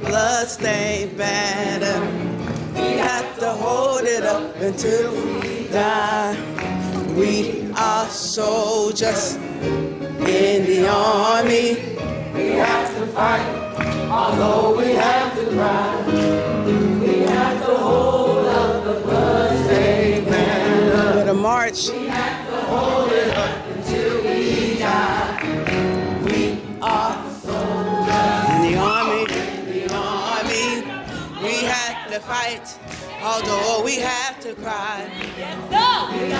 Blood stained banner. We have to hold it up until we die. We are soldiers in the army. We have to fight, although we have to cry. We have to hold up the banner. March. fight, although we have to cry. Yes,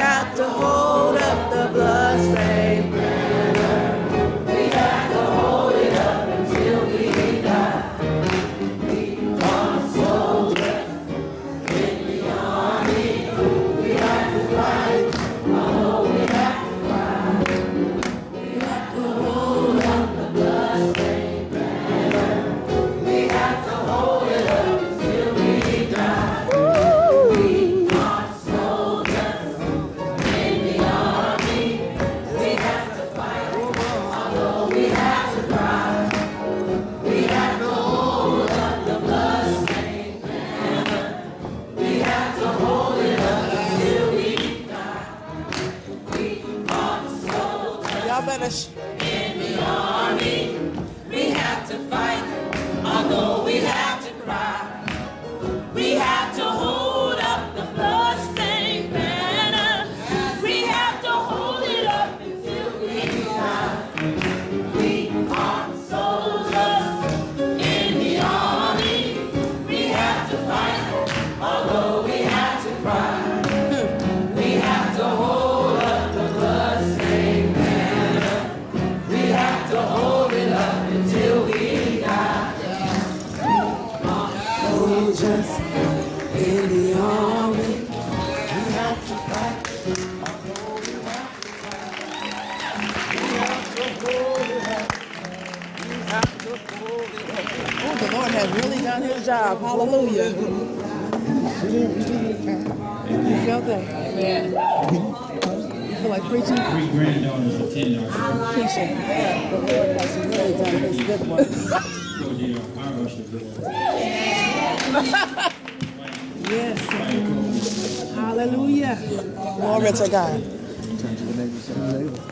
got to hold up the blood. know we have to cry. done his job. Hallelujah. You felt that? Amen. You feel like preaching? Three granddaughters attend our church. Preaching. The Lord has really done his good work. yes. Hallelujah. Glory to God. Turn to the neighbor, say, neighbor.